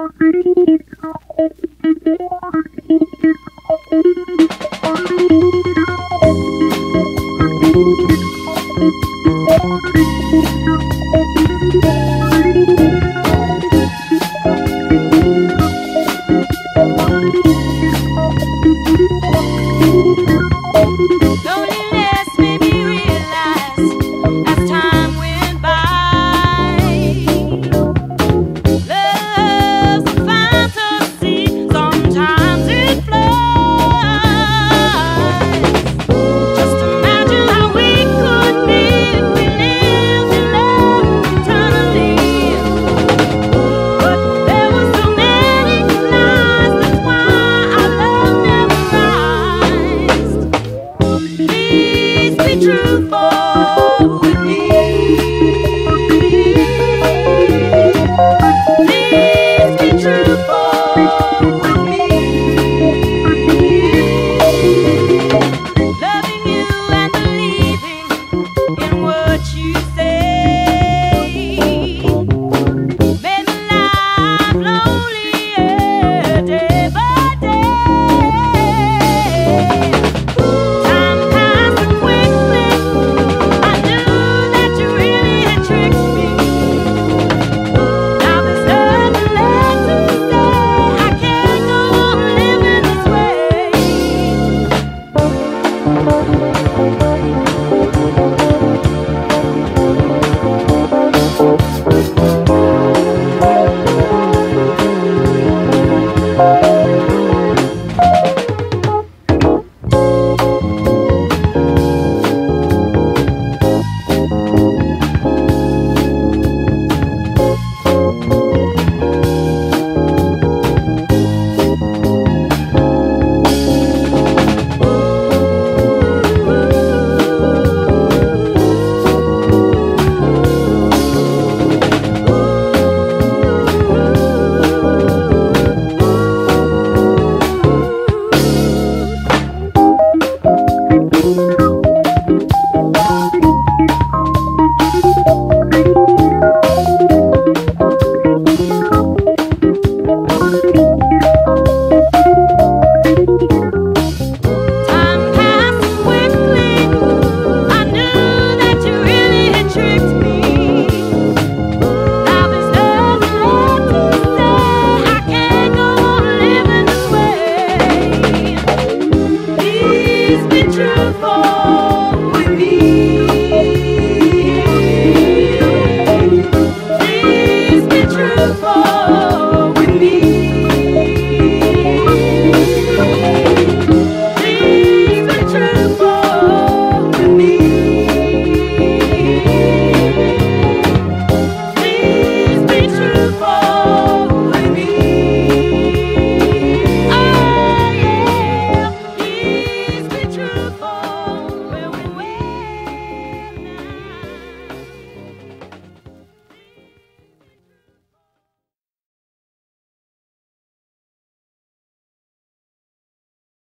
I need truthful.